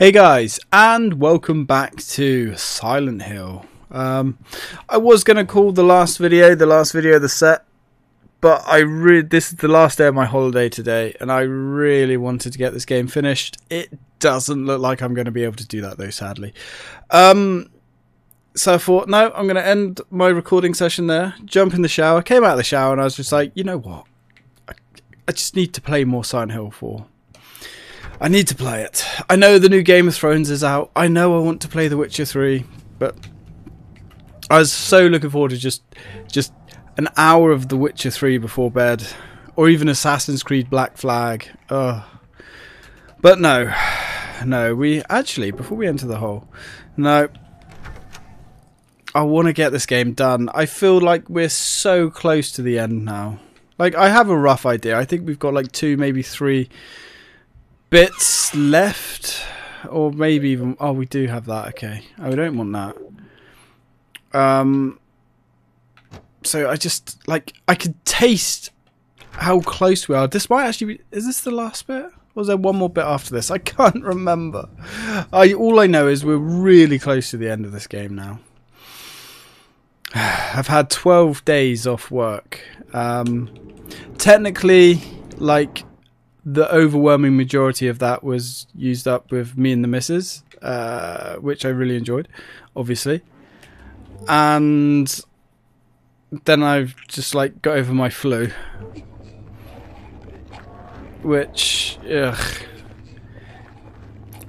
Hey guys, and welcome back to Silent Hill. Um, I was going to call the last video the last video of the set, but I re- this is the last day of my holiday today, and I really wanted to get this game finished. It doesn't look like I'm going to be able to do that though, sadly. Um, so I thought, no, I'm going to end my recording session there, jump in the shower, came out of the shower, and I was just like, you know what? I, I just need to play more Silent Hill 4. I need to play it. I know the new Game of Thrones is out. I know I want to play The Witcher 3, but I was so looking forward to just just an hour of The Witcher 3 before bed or even Assassin's Creed Black Flag. Ugh. But no. No, we actually before we enter the hole. No. I want to get this game done. I feel like we're so close to the end now. Like I have a rough idea. I think we've got like two maybe 3 bits left, or maybe even. Oh, we do have that. Okay. Oh, we don't want that. Um. So I just like I could taste how close we are. This might actually be. Is this the last bit? Was there one more bit after this? I can't remember. I all I know is we're really close to the end of this game now. I've had 12 days off work. Um, technically, like the overwhelming majority of that was used up with me and the missus, uh, which I really enjoyed, obviously. And then I've just like got over my flu, which ugh,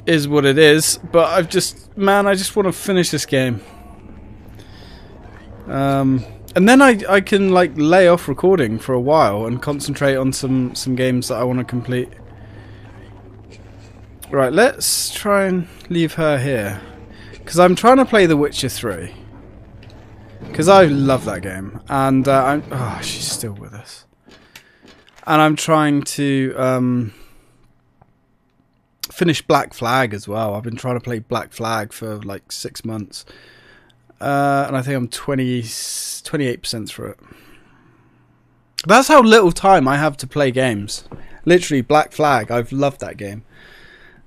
is what it is. But I've just, man, I just want to finish this game. Um, and then I I can like lay off recording for a while and concentrate on some some games that I want to complete. Right, let's try and leave her here because I'm trying to play The Witcher 3 because I love that game and uh, I'm oh she's still with us and I'm trying to um, finish Black Flag as well. I've been trying to play Black Flag for like six months. Uh, and I think I'm 20, 28% through it. That's how little time I have to play games. Literally, Black Flag. I've loved that game.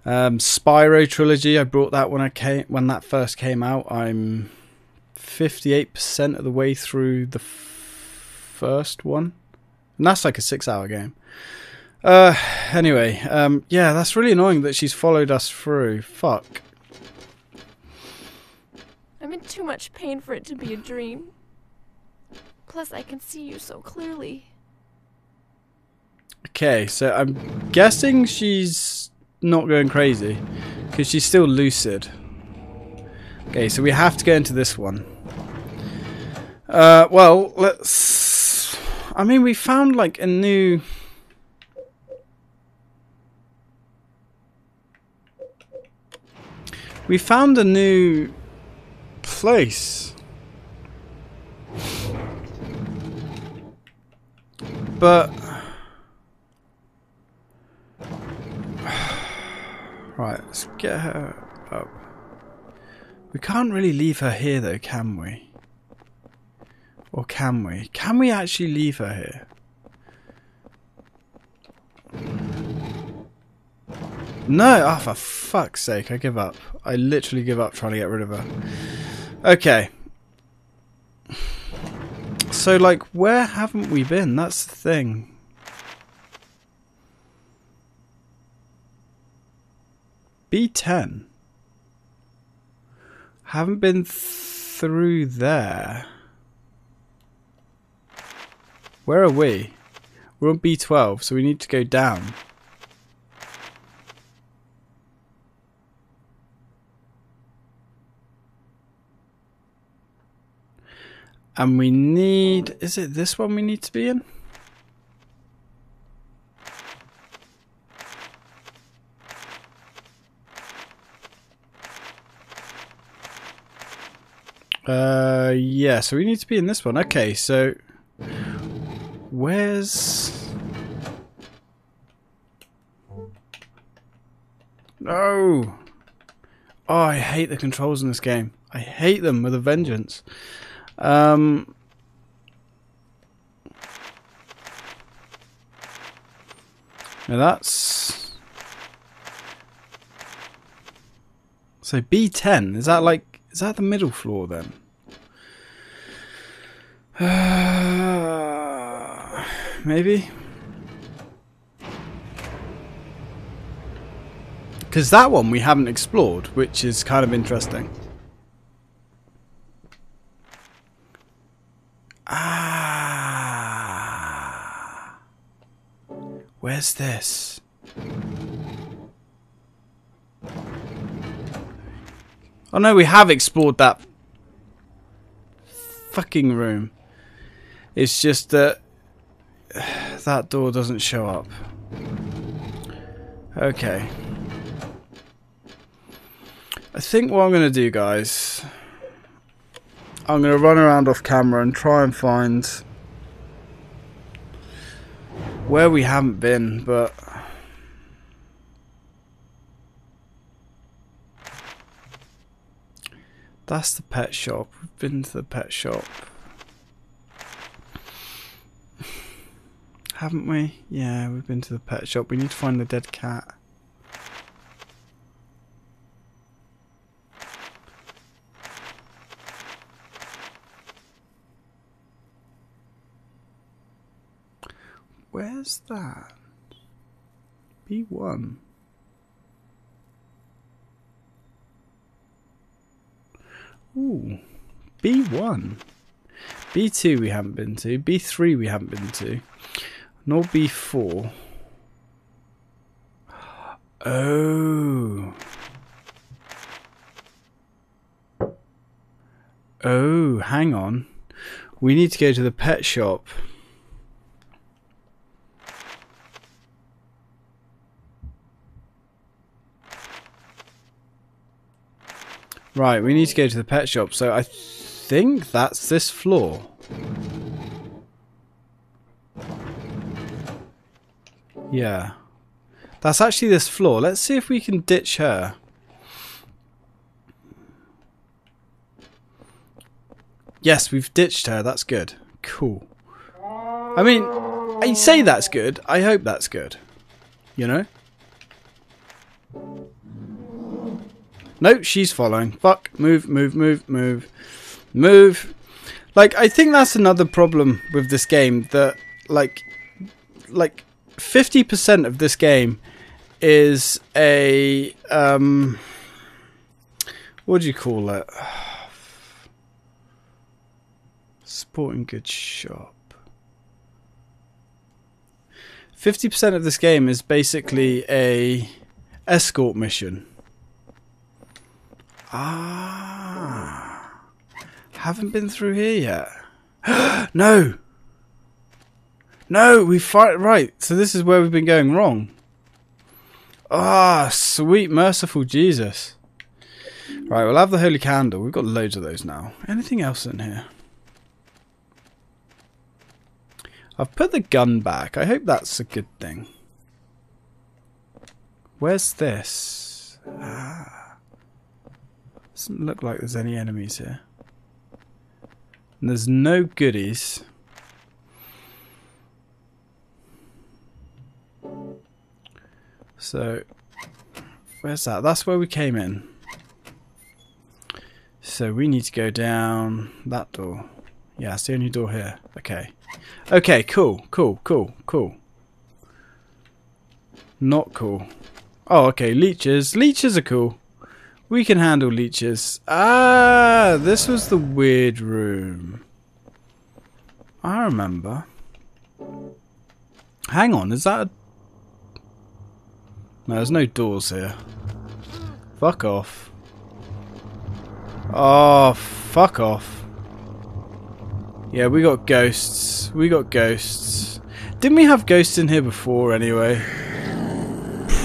Um, Spyro trilogy. I brought that when I came when that first came out. I'm 58% of the way through the f- first one, and that's like a six-hour game. Uh, anyway, um, yeah, that's really annoying that she's followed us through. Fuck. I'm in too much pain for it to be a dream. Plus, I can see you so clearly. Okay, so I'm guessing she's not going crazy because she's still lucid. Okay, so we have to get into this one. Uh, well, let's. I mean, we found like a new. We found a new place. But right, let's get her up. We can't really leave her here though, can we? Or can we? Can we actually leave her here? No, oh for fuck's sake, I give up. I literally give up trying to get rid of her. Okay. So, like, where haven't we been? That's the thing. B10. Haven't been through there. Where are we? We're on B12, so we need to go down. And we need... Is it this one we need to be in? Uh, yeah, so we need to be in this one. Okay, so... Where's... No! Oh, I hate the controls in this game. I hate them with a vengeance. Um, now that's So B10 is that like is that the middle floor then? Uh, maybe. Because that one we haven't explored, which is kind of interesting. Ah. Where's this? Oh no, we have explored that fucking room. It's just that that door doesn't show up. Okay. I think what I'm going to do, guys, I'm going to run around off camera and try and find where we haven't been, but That's the pet shop. We've been to the pet shop. Haven't we? Yeah, we've been to the pet shop. We need to find the dead cat. Where's that? B1. Ooh. B1. B2 we haven't been to. B3 we haven't been to. Nor B4. Oh. Oh, hang on. We need to go to the pet shop. Right, we need to go to the pet shop. So I think that's this floor. Yeah. That's actually this floor. Let's see if we can ditch her. Yes, we've ditched her. That's good. Cool. I mean, I say that's good. I hope that's good. You know? No, she's following. Fuck. Move, move, move, move. Move. Like, I think that's another problem with this game. That, like, like, 50% of this game is a, um, what do you call it? Sporting goods shop. 50% of this game is basically a escort mission. Ah. Haven't been through here yet. no. No, we fight right. So this is where we've been going wrong. Ah, sweet merciful Jesus. Right, we'll have the holy candle. We've got loads of those now. Anything else in here? I've put the gun back. I hope that's a good thing. Where's this? Ah. Doesn't look like there's any enemies here. And there's no goodies. So, where's that? That's where we came in. So we need to go down that door. Yeah, it's the only door here. Okay. Okay, cool, cool, cool, cool. Not cool. Oh, okay, leeches. Leeches are cool. We can handle leeches. Ah, this was the weird room. I remember. Hang on, is that a... No, there's no doors here. Fuck off. Oh, fuck off. Yeah, we got ghosts. We got ghosts. Didn't we have ghosts in here before anyway?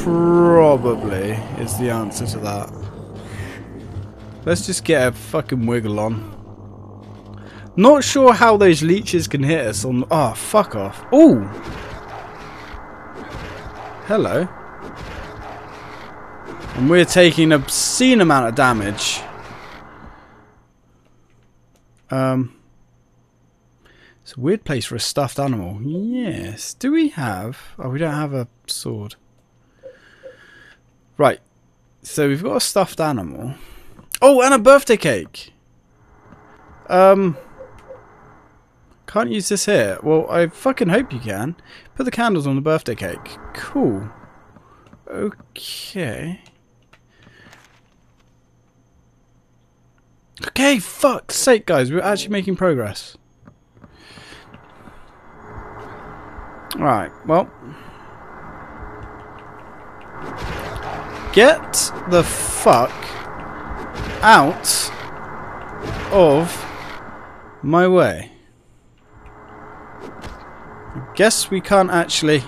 Probably is the answer to that. Let's just get a fucking wiggle on. Not sure how those leeches can hit us on... Oh, fuck off. Oh! Hello. And we're taking an obscene amount of damage. Um... It's a weird place for a stuffed animal. Yes. Do we have... Oh, we don't have a sword. Right. So we've got a stuffed animal. Oh, and a birthday cake. Um, can't use this here. Well, I fucking hope you can. Put the candles on the birthday cake. Cool. Okay. Okay, fuck's sake, guys. We're actually making progress. Alright, well. Get the fuck out of my way. I guess we can't actually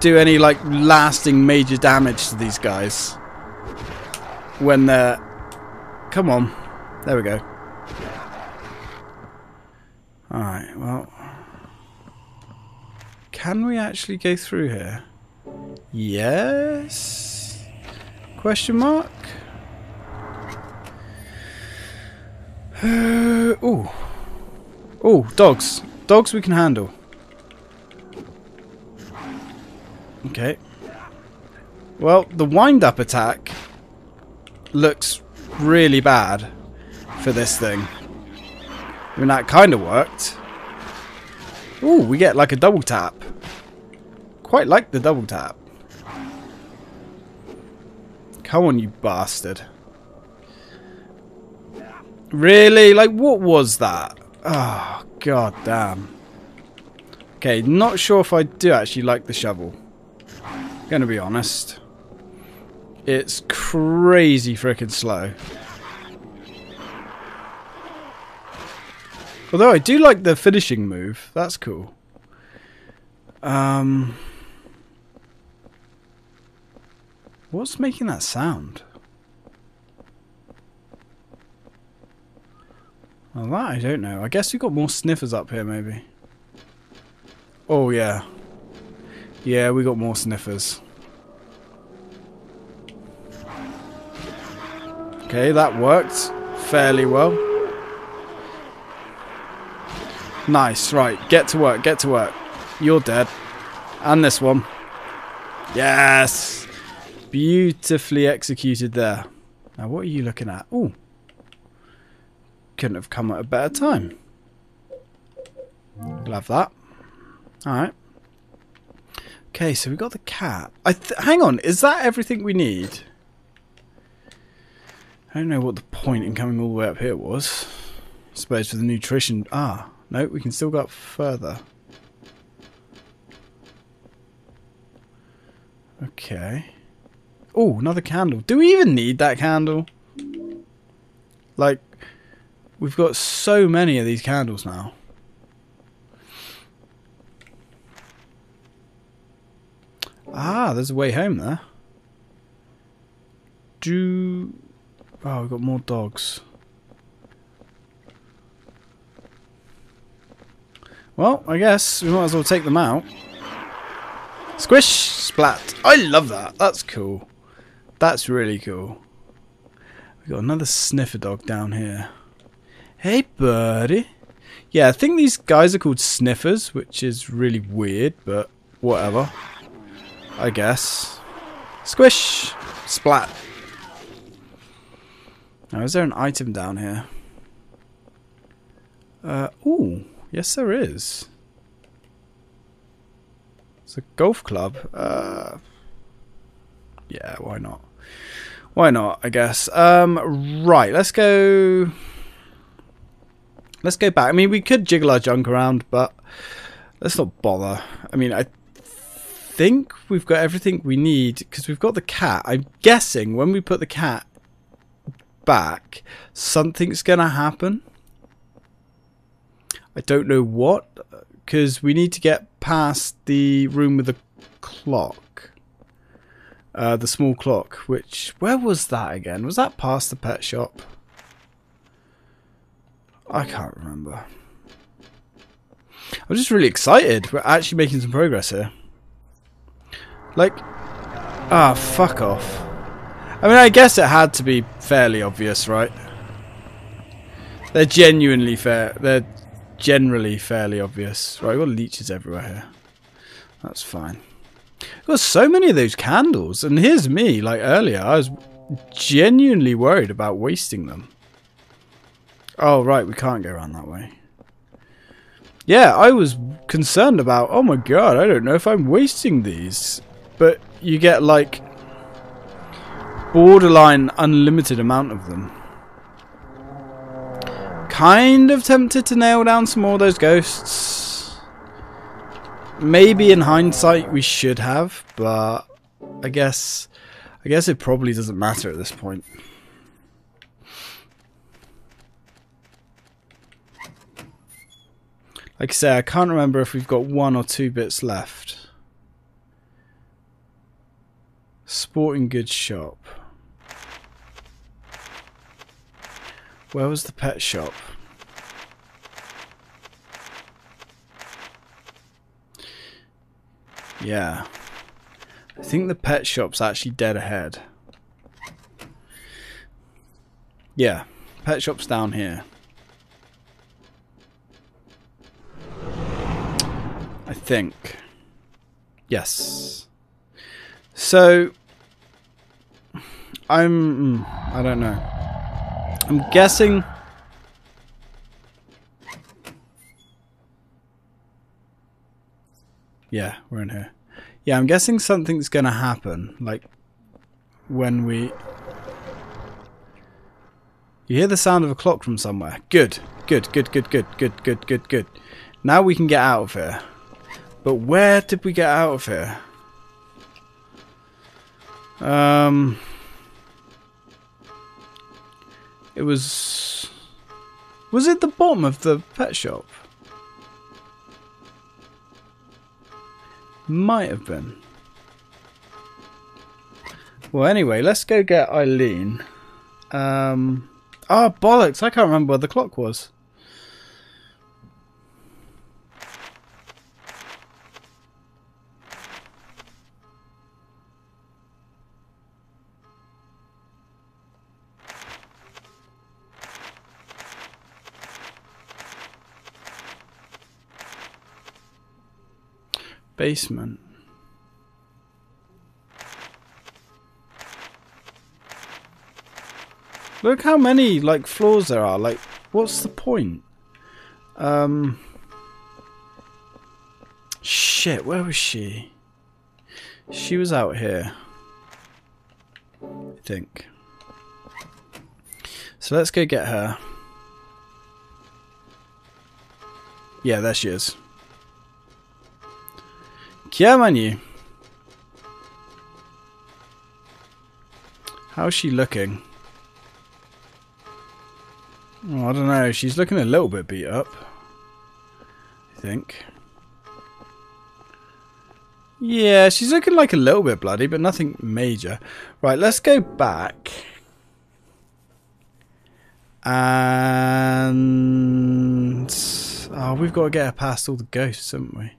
do any like lasting major damage to these guys when they're come on there we go. Alright well can we actually go through here? Yes? Question mark Ooh. Ooh, dogs. Dogs we can handle. Okay. Well, the wind-up attack looks really bad for this thing. I mean, that kind of worked. Ooh, we get like a double tap. Quite like the double tap. Come on, you bastard. Really? Like, what was that? Oh, god damn. Okay, not sure if I do actually like the shovel. Gonna be honest. It's crazy freaking slow. Although I do like the finishing move. That's cool. Um... What's making that sound? Well, that I don't know. I guess we've got more sniffers up here, maybe. Oh, yeah. Yeah, we got more sniffers. Okay, that worked fairly well. Nice, right. Get to work, get to work. You're dead. And this one. Yes! Beautifully executed there. Now, what are you looking at? Ooh couldn't have come at a better time. Love that. Alright. Okay, so we got the cat. I hang on, is that everything we need? I don't know what the point in coming all the way up here was. I suppose for the nutrition. Ah, no, we can still go up further. Okay. Oh, another candle. Do we even need that candle? Like, We've got so many of these candles now. Ah, there's a way home there. Do... Oh, we've got more dogs. Well, I guess we might as well take them out. Squish! Splat! I love that. That's cool. That's really cool. We've got another sniffer dog down here. Hey, buddy. Yeah, I think these guys are called sniffers, which is really weird, but whatever. I guess. Squish! Splat. Now, is there an item down here? Uh, ooh, yes there is. It's a golf club. Uh, yeah, why not? Why not, I guess. Um, right, let's go... Let's go back. I mean, we could jiggle our junk around, but let's not bother. I mean, I think we've got everything we need because we've got the cat. I'm guessing when we put the cat back, something's going to happen. I don't know what because we need to get past the room with the clock. Uh, the small clock, which, where was that again? Was that past the pet shop? I can't remember. I'm just really excited. We're actually making some progress here. Like, ah, fuck off. I mean, I guess it had to be fairly obvious, right? They're genuinely fair. They're generally fairly obvious. Right, we've got leeches everywhere here. That's fine. Got so many of those candles, and here's me. Like earlier, I was genuinely worried about wasting them. Oh right, we can't go around that way. Yeah, I was concerned about. Oh my god, I don't know if I'm wasting these, but you get like borderline unlimited amount of them. Kind of tempted to nail down some more of those ghosts. Maybe in hindsight we should have, but I guess I guess it probably doesn't matter at this point. Like I say, I can't remember if we've got one or two bits left. Sporting goods shop. Where was the pet shop? Yeah. I think the pet shop's actually dead ahead. Yeah, pet shop's down here. think. Yes. So I'm I don't know. I'm guessing Yeah, we're in here. Yeah, I'm guessing something's going to happen like when we You hear the sound of a clock from somewhere. Good. Good, good, good, good, good, good, good, good. Now we can get out of here. But where did we get out of here? Um. It was. Was it the bottom of the pet shop? Might have been. Well, anyway, let's go get Eileen. Um. Oh, bollocks! I can't remember where the clock was. Basement. Look how many like floors there are. Like, what's the point? Um. Shit, where was she? She was out here. I think. So let's go get her. Yeah, there she is. On. How's she looking? Oh, I don't know. She's looking a little bit beat up. I think. Yeah, she's looking like a little bit bloody, but nothing major. Right, let's go back. And... Oh, we've got to get her past all the ghosts, haven't we?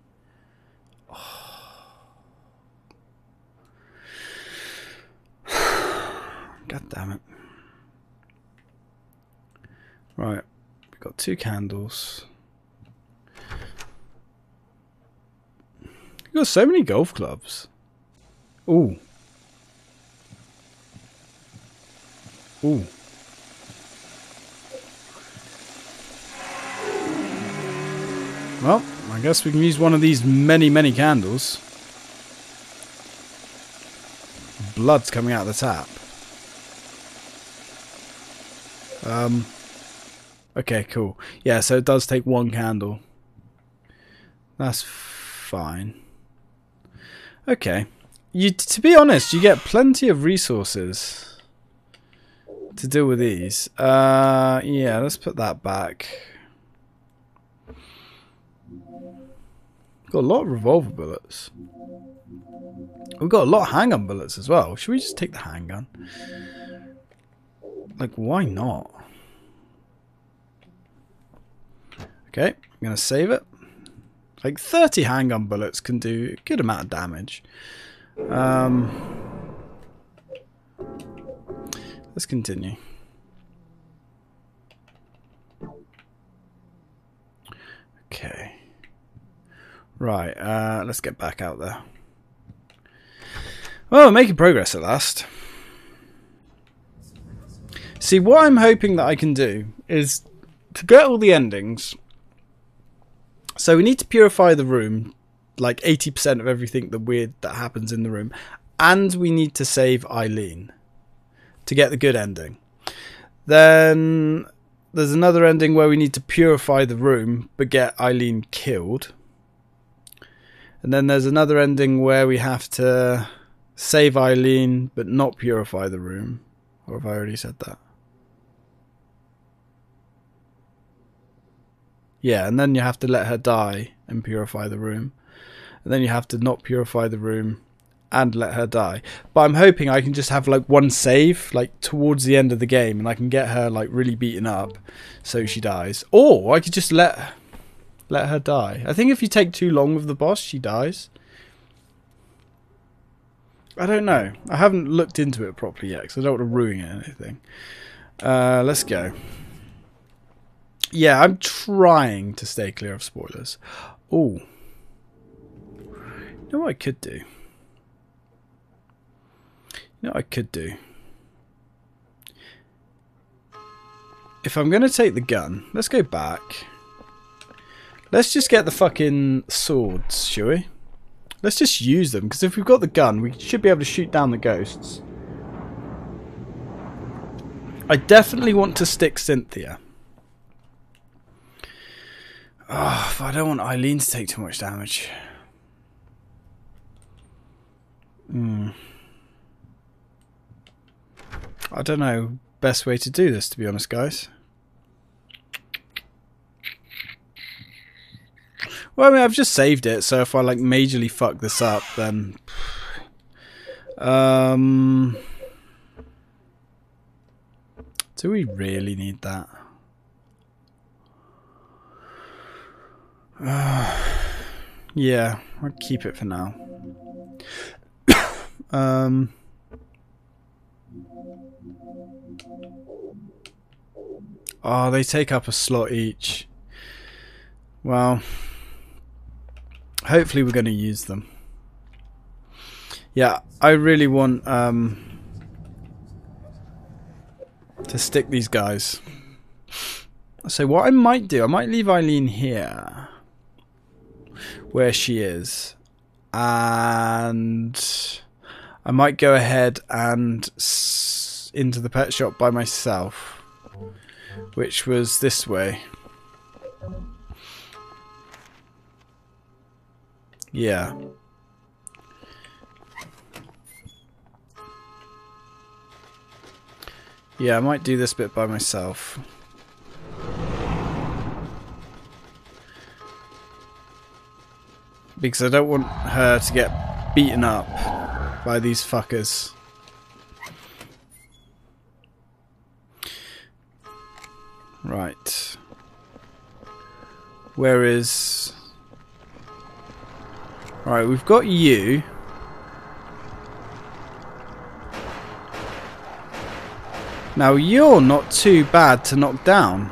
God damn it. Right, we've got two candles. You've got so many golf clubs. Ooh. Ooh. Well, I guess we can use one of these many, many candles. Blood's coming out of the tap. Um. Okay, cool. Yeah, so it does take one candle. That's fine. Okay. You, to be honest, you get plenty of resources to deal with these. Uh, yeah, let's put that back. Got a lot of revolver bullets. We've got a lot of handgun bullets as well. Should we just take the handgun? Like, why not? Okay, I'm going to save it. Like 30 handgun bullets can do a good amount of damage. Um, let's continue. Okay. Right, uh, let's get back out there. Well, we're making progress at last. See, what I'm hoping that I can do is to get all the endings. So we need to purify the room, like 80% of everything that weird that happens in the room, and we need to save Eileen to get the good ending. Then there's another ending where we need to purify the room but get Eileen killed. And then there's another ending where we have to save Eileen but not purify the room. Or have I already said that? Yeah, and then you have to let her die and purify the room. And then you have to not purify the room and let her die. But I'm hoping I can just have like one save, like towards the end of the game, and I can get her like really beaten up, so she dies. Or I could just let let her die. I think if you take too long with the boss, she dies. I don't know. I haven't looked into it properly yet, because I don't want to ruin anything. Uh, let's go. Yeah, I'm trying to stay clear of spoilers. Oh. You know what I could do? You know what I could do? If I'm going to take the gun, let's go back. Let's just get the fucking swords, shall we? Let's just use them, because if we've got the gun, we should be able to shoot down the ghosts. I definitely want to stick Cynthia. Oh, I don't want Eileen to take too much damage. Hmm. I don't know best way to do this, to be honest, guys. Well, I mean, I've just saved it, so if I like majorly fuck this up, then um, do we really need that? Uh, yeah, I'll keep it for now. um. Oh, they take up a slot each. Well, hopefully we're going to use them. Yeah, I really want um, to stick these guys. So what I might do, I might leave Eileen here, where she is, and I might go ahead and into the pet shop by myself, which was this way. Yeah. Yeah, I might do this bit by myself. Because I don't want her to get beaten up by these fuckers. Right. Where is... Alright, we've got you. Now you're not too bad to knock down.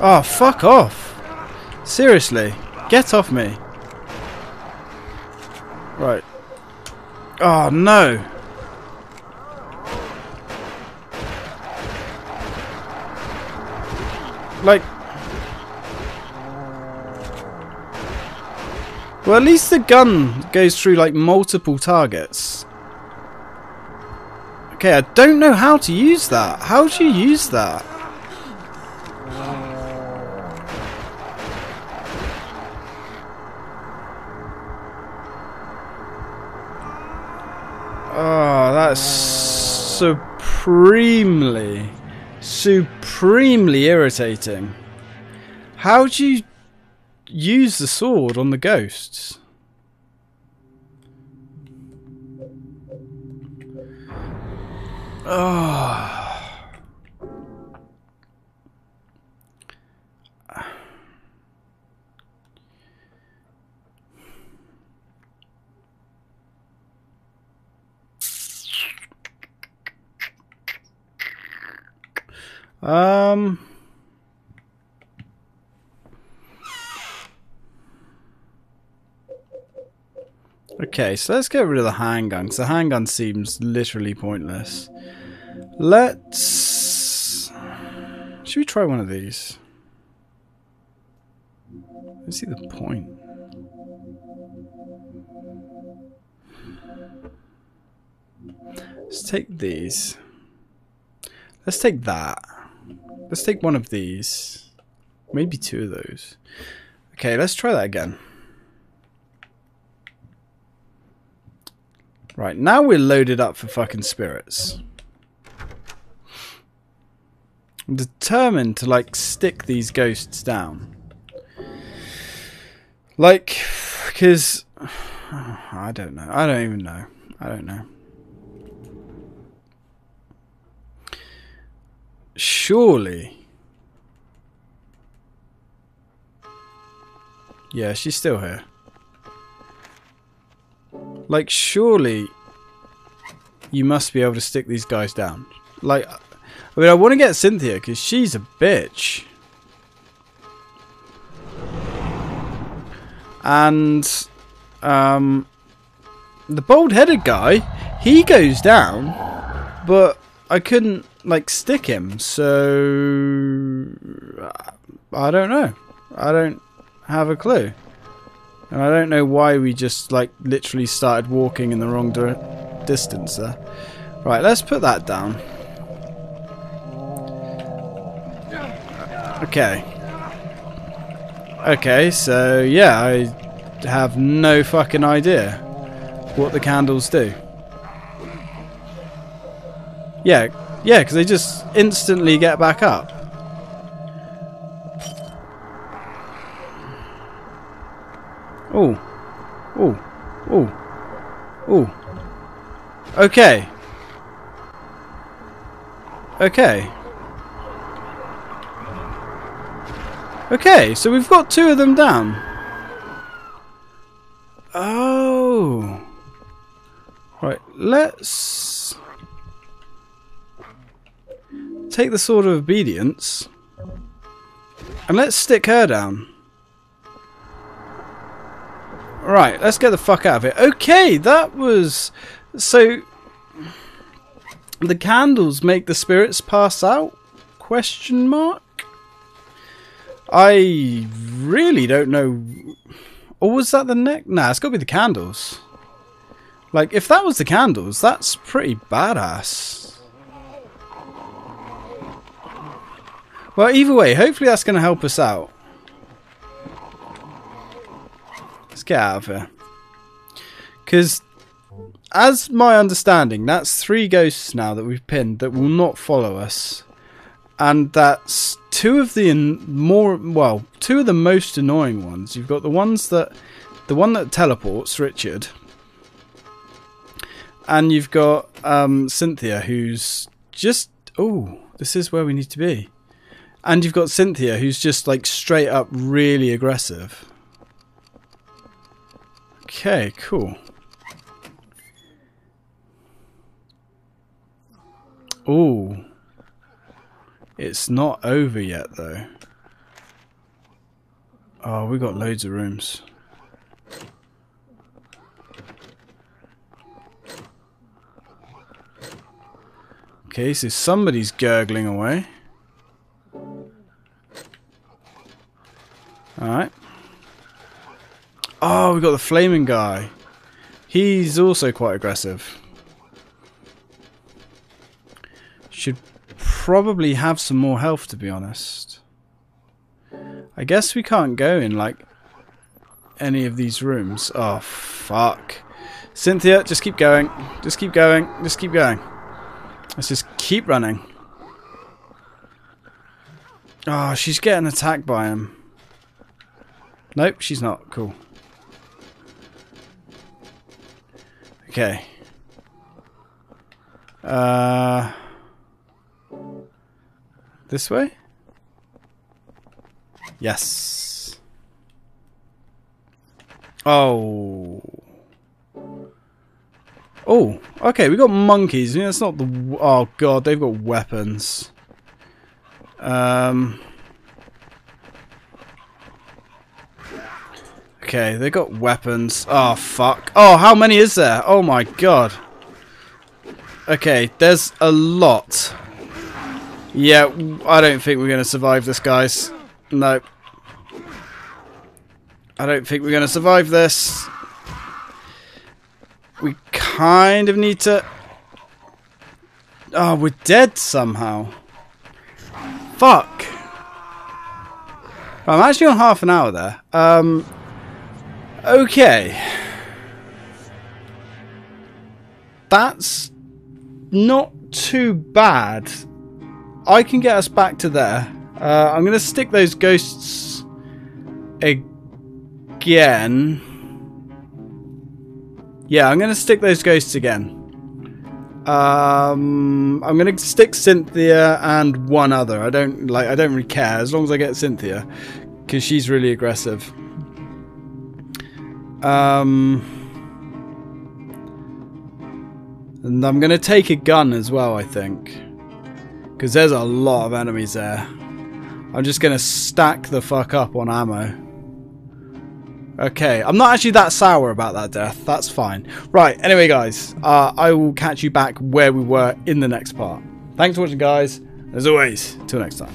Oh, fuck off. Seriously. Get off me. Right. Oh, no. Like... Well, at least the gun goes through, like, multiple targets. Okay, I don't know how to use that. How do you use that? Supremely, supremely irritating. How do you use the sword on the ghosts? Oh. Um. Okay, so let's get rid of the handgun, because the handgun seems literally pointless. Let's... Should we try one of these? Let's see the point. Let's take these. Let's take that. Let's take one of these. Maybe two of those. Okay, let's try that again. Right, now we're loaded up for fucking spirits. I'm determined to, like, stick these ghosts down. Like, because... I don't know. I don't even know. I don't know. Surely. Yeah, she's still here. Like, surely you must be able to stick these guys down. Like, I mean, I want to get Cynthia because she's a bitch. And, um, the bald-headed guy, he goes down, but I couldn't, like, stick him, so... I don't know. I don't have a clue. And I don't know why we just, like, literally started walking in the wrong distance there. Right, let's put that down. Okay. Okay, so, yeah, I have no fucking idea what the candles do. Yeah, yeah, because they just instantly get back up. Oh. Oh. Oh. Oh. Okay. Okay. Okay, so we've got two of them down. Oh. Right, let's take the sword of obedience and let's stick her down. Right, let's get the fuck out of it. Okay, that was... So... The candles make the spirits pass out? Question mark? I really don't know... Or was that the neck? Nah, it's got to be the candles. Like, if that was the candles, that's pretty badass. Well, either way, hopefully that's going to help us out. Let's get out of here. Because, as my understanding, that's three ghosts now that we've pinned that will not follow us. And that's two of the more, well, two of the most annoying ones. You've got the ones that, the one that teleports, Richard. And you've got um, Cynthia, who's just, oh, this is where we need to be. And you've got Cynthia, who's just like straight up really aggressive. Okay, cool. Ooh. It's not over yet, though. Oh, we got loads of rooms. Okay, so somebody's gurgling away. We got the flaming guy. He's also quite aggressive. Should probably have some more health, to be honest. I guess we can't go in, like, any of these rooms. Oh, fuck. Cynthia, just keep going. Just keep going. Just keep going. Let's just keep running. Oh, she's getting attacked by him. Nope, she's not. Cool. Okay. Uh, this way? Yes. Oh. Oh, okay, we got monkeys. I mean, that's not the... Oh, God, they've got weapons. Um... Okay, they got weapons. Oh, fuck. Oh, how many is there? Oh, my God. Okay, there's a lot. Yeah, I don't think we're going to survive this, guys. No. I don't think we're going to survive this. We kind of need to... Oh, we're dead somehow. Fuck. I'm actually on half an hour there. Um, okay. That's not too bad. I can get us back to there. Uh, I'm going to stick those ghosts again. Yeah, I'm going to stick those ghosts again. Um, I'm going to stick Cynthia and one other. I don't like. I don't really care as long as I get Cynthia, because she's really aggressive. Um, and I'm going to take a gun as well. I think, because there's a lot of enemies there. I'm just going to stack the fuck up on ammo. Okay, I'm not actually that sour about that death. That's fine. Right, anyway, guys, uh, I will catch you back where we were in the next part. Thanks for watching, guys. As always, till next time.